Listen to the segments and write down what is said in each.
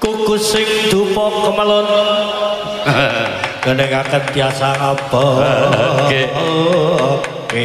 kukus sing dupa kemelon. Genengaken tiasa ngapa Oke. oke.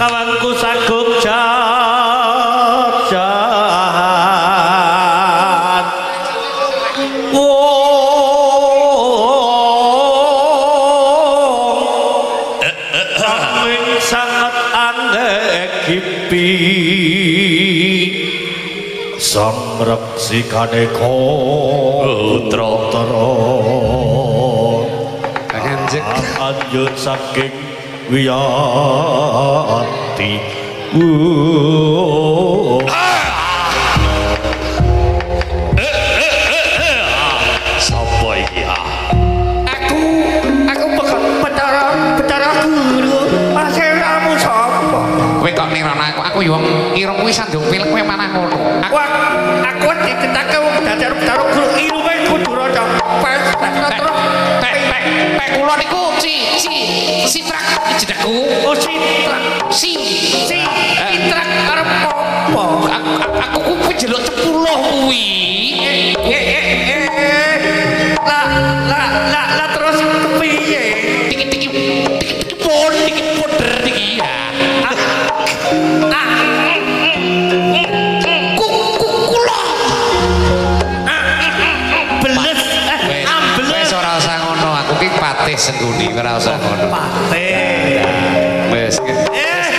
Kawangku sagung jajan wong. Sangat aneh kipi Samreksikane putra Kanjeng. Anjut saking wiyati Uh. Kuwi sandung pilek kowe manah ngono. Aku Aku ditetake wong dadar betara guru irume kudu rada pes terus pek pek pek kula niku si si si trak jedekku. oh sitrak Si si sitrak arep apa? aku aku kuwi ora usah ngono aku ki patih sengguni ora usah ngono. Pate Wes wis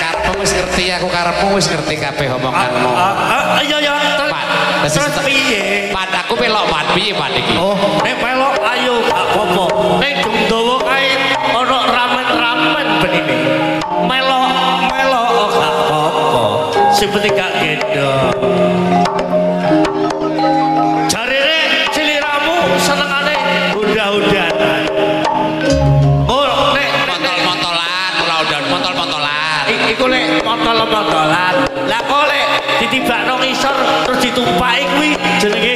karepmu wis ngerti aku karepmu wis ngerti kabeh omonganmu. Ah, Ayo ya terus Pak, terus piye Pat aku pelok pat piye pat iki? Oh, nek melok ayo gak apa-apa. Nek gendhawa kae ana ramen-ramen ben ini. Melok melok oh, gak apa-apa. Sing penting gak gendong. Ditibakno ngisor terus ditumpaki kuwi jenenge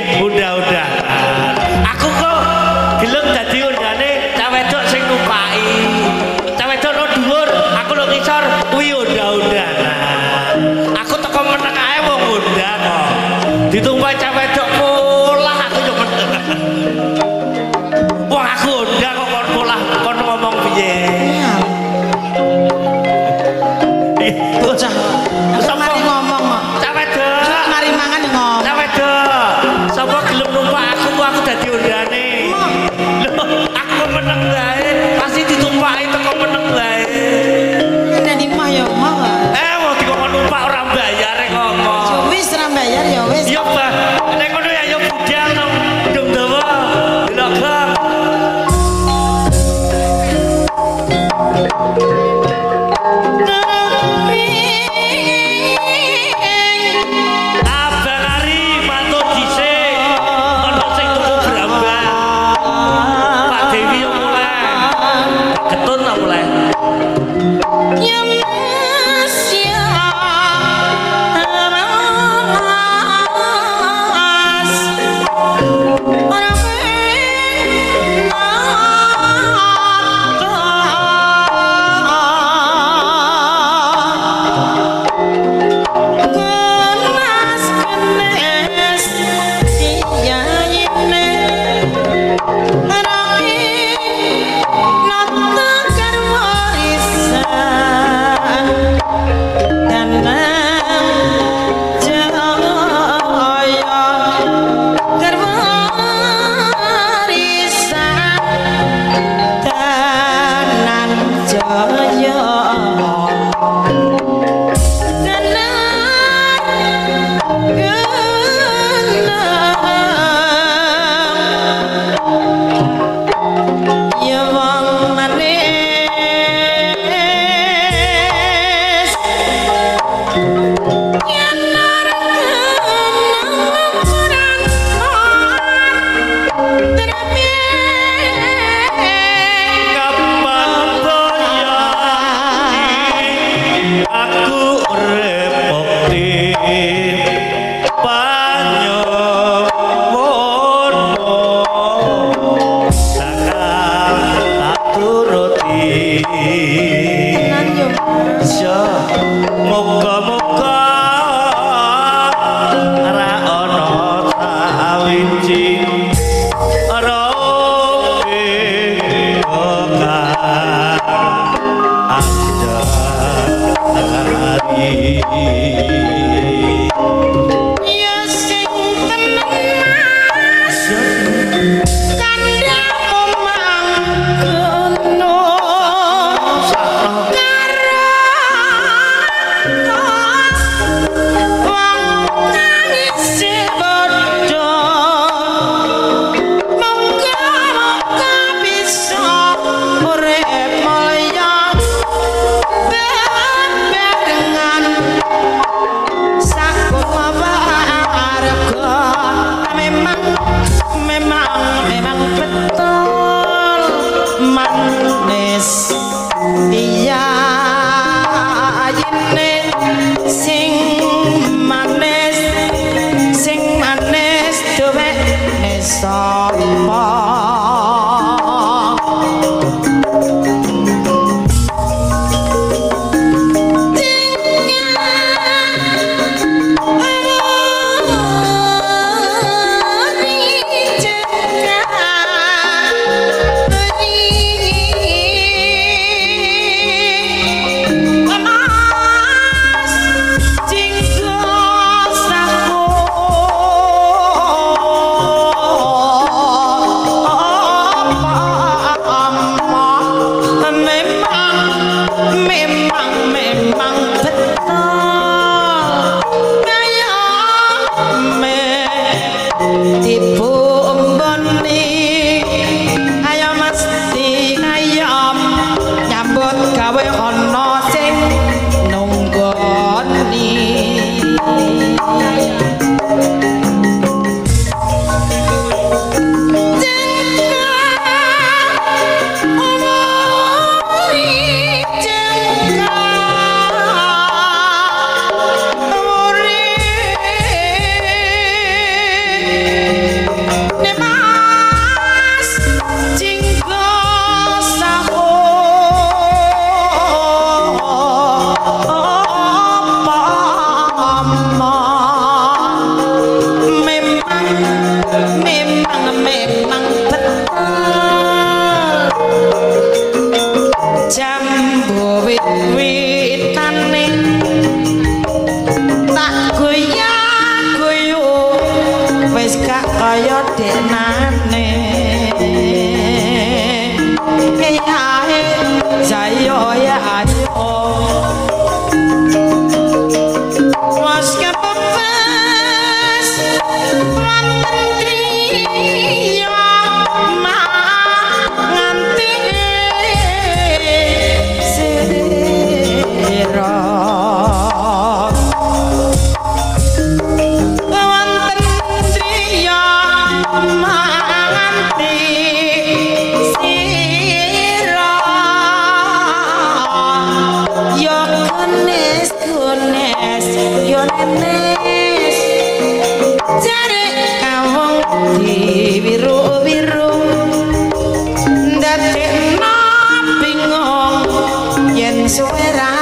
esperar.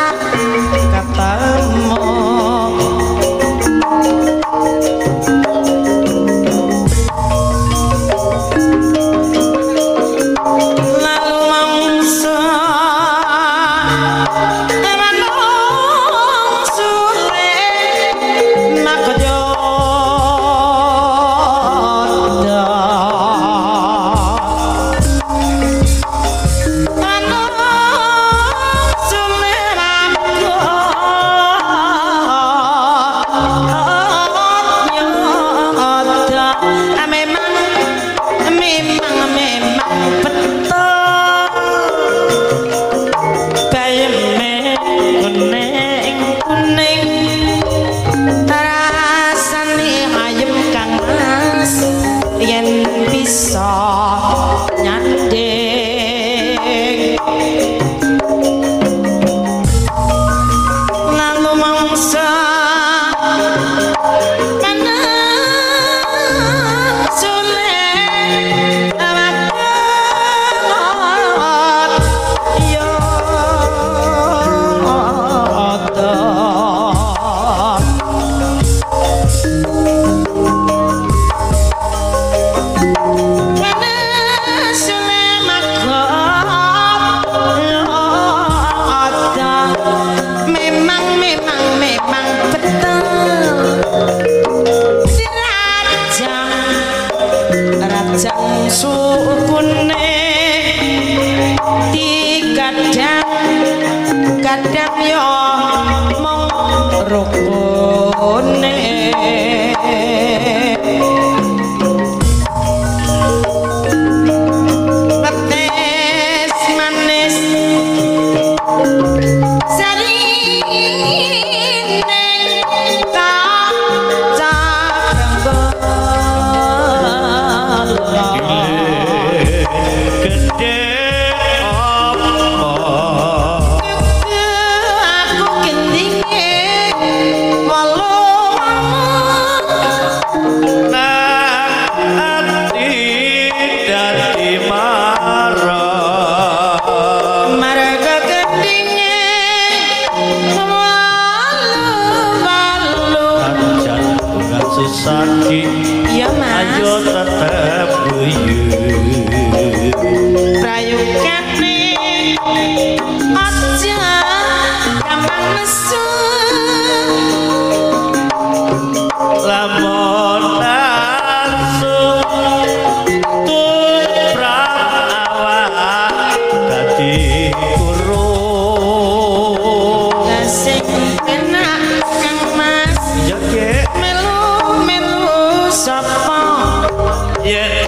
तुमने 你好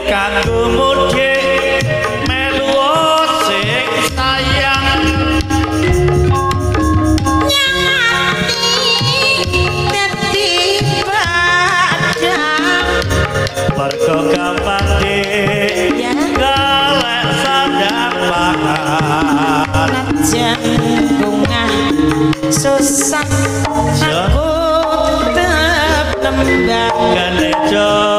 kanggo mudik melu sing sayang Dadi padang Mergo gampang dik Ya. Galek sadang pahan Najan bungah susah Ya. Aku tetep nembang Ganejo